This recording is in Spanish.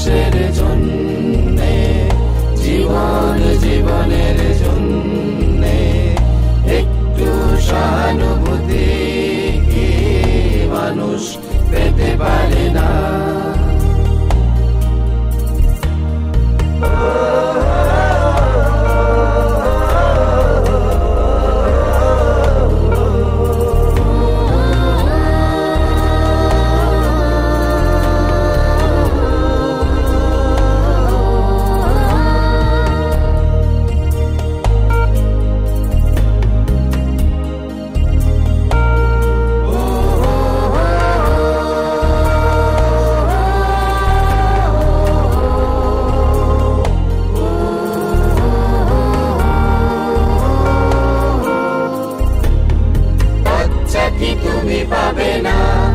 Jerusalém. ni tú mi pavena.